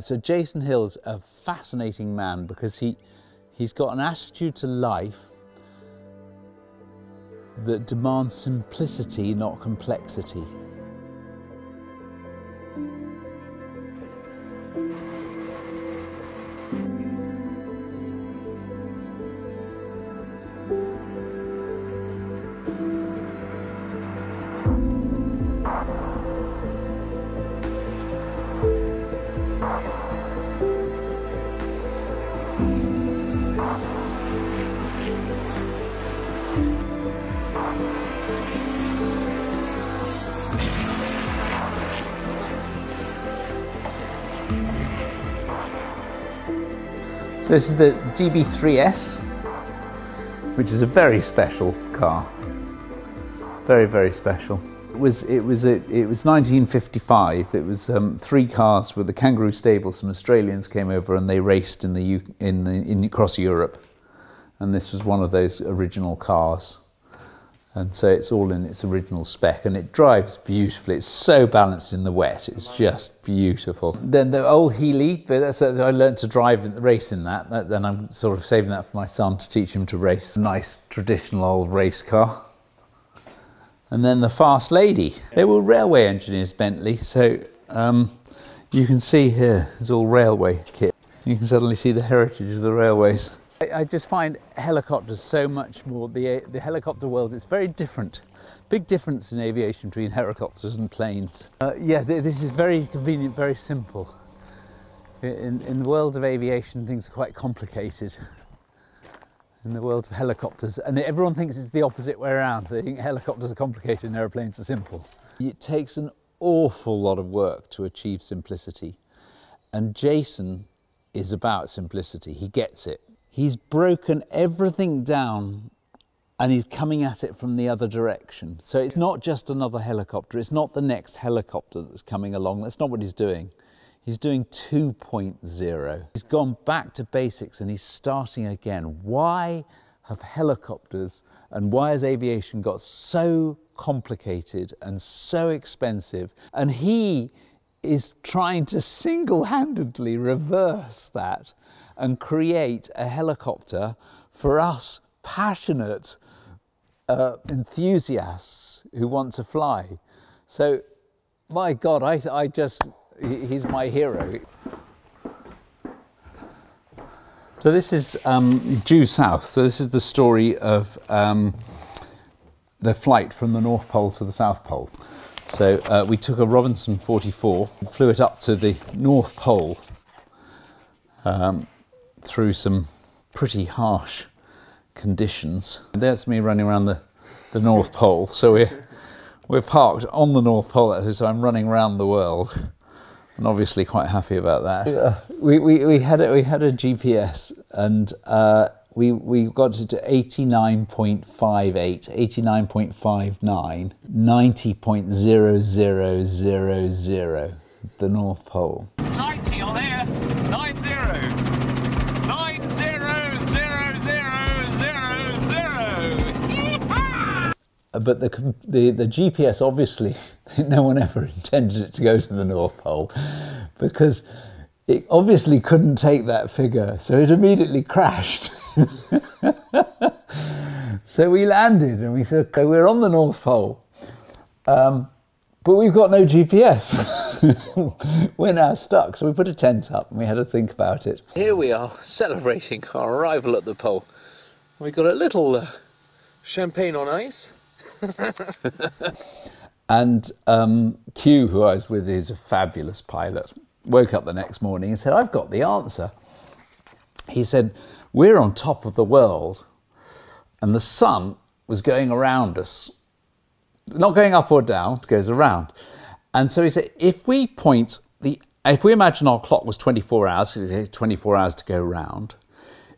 So Jason Hill's a fascinating man because he he's got an attitude to life that demands simplicity, not complexity. This is the DB3S, which is a very special car. Very, very special. It was it was a, it was 1955. It was um, three cars with the Kangaroo stable. Some Australians came over and they raced in the U, in the in across Europe, and this was one of those original cars and so it's all in its original spec and it drives beautifully. It's so balanced in the wet it's just beautiful. Then the old Healey but that's, I learned to drive and race in that. that then I'm sort of saving that for my son to teach him to race. Nice traditional old race car. And then the fast lady. They were railway engineers Bentley. So um, you can see here it's all railway kit. You can suddenly see the heritage of the railways I just find helicopters so much more, the, the helicopter world is very different. Big difference in aviation between helicopters and planes. Uh, yeah, this is very convenient, very simple. In, in the world of aviation, things are quite complicated. In the world of helicopters, and everyone thinks it's the opposite way around. They think helicopters are complicated and aeroplanes are simple. It takes an awful lot of work to achieve simplicity. And Jason is about simplicity. He gets it. He's broken everything down and he's coming at it from the other direction. So it's not just another helicopter, it's not the next helicopter that's coming along. That's not what he's doing. He's doing 2.0. He's gone back to basics and he's starting again. Why have helicopters and why has aviation got so complicated and so expensive? And he is trying to single handedly reverse that and create a helicopter for us passionate uh, enthusiasts who want to fly. So, my God, I, I just, he's my hero. So, this is um, due south. So, this is the story of um, the flight from the North Pole to the South Pole. So, uh, we took a Robinson 44, flew it up to the North Pole. Um, through some pretty harsh conditions. There's me running around the, the North Pole. So we're, we're parked on the North Pole, so I'm running around the world. And obviously quite happy about that. Yeah. We, we, we, had, a, we had a GPS and uh, we, we got it to 89.58, 89.59, 90.0000, the North Pole. 90 on air, 90. but the, the, the GPS obviously, no one ever intended it to go to the North Pole because it obviously couldn't take that figure, so it immediately crashed. so we landed and we said, okay, we're on the North Pole, um, but we've got no GPS. we're now stuck, so we put a tent up and we had to think about it. Here we are celebrating our arrival at the pole. We've got a little uh, champagne on ice and um, Q, who I was with, is a fabulous pilot, woke up the next morning and said, I've got the answer. He said, We're on top of the world, and the sun was going around us, not going up or down, it goes around. And so he said, If we point the if we imagine our clock was 24 hours, it takes 24 hours to go round,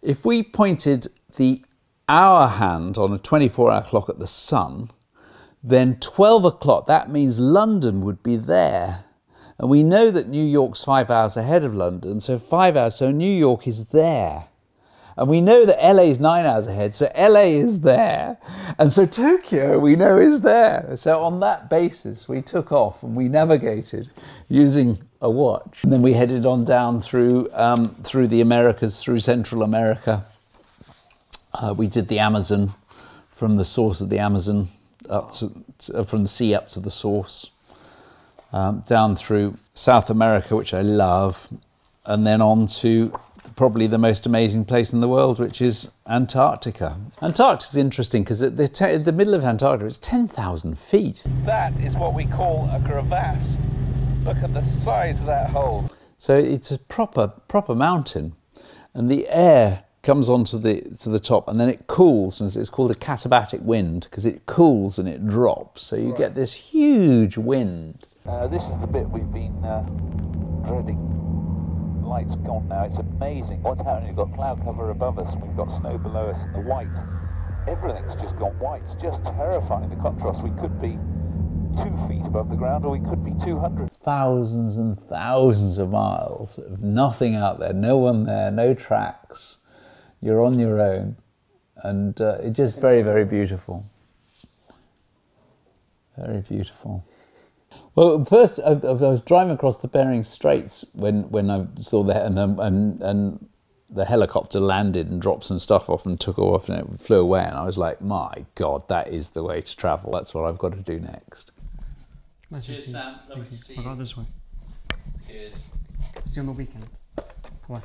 if we pointed the hour hand on a 24 hour clock at the sun, then 12 o'clock, that means London would be there. And we know that New York's five hours ahead of London, so five hours, so New York is there. And we know that LA is nine hours ahead, so LA is there. And so Tokyo, we know, is there. So on that basis, we took off and we navigated using a watch. And then we headed on down through um, through the Americas, through Central America. Uh, we did the Amazon from the source of the Amazon up to, to uh, from the sea up to the source, um, down through South America, which I love, and then on to probably the most amazing place in the world, which is Antarctica. Antarctica is interesting because at the, the middle of Antarctica is 10,000 feet. That is what we call a crevasse. Look at the size of that hole. So it's a proper, proper mountain, and the air comes onto the to the top, and then it cools, and it's called a katabatic wind because it cools and it drops. So you right. get this huge wind. Uh, this is the bit we've been uh, dreading light's gone now. It's amazing what's happening. We've got cloud cover above us, we've got snow below us, and the white. Everything's just gone white. It's just terrifying the contrast. We could be two feet above the ground, or we could be 200. Thousands and thousands of miles of nothing out there, no one there, no tracks. You're on your own, and uh, it's just very, very beautiful. Very beautiful. Well, first I, I, was driving across the Bering Straits when, when I saw that, and, the and and the helicopter landed and dropped some stuff off and took off and it flew away and I was like, my God, that is the way to travel. That's what I've got to do next. Nice Cheers, to see Sam. you. Thank you. I'll go this way. Cheers. See you on the weekend. Bye.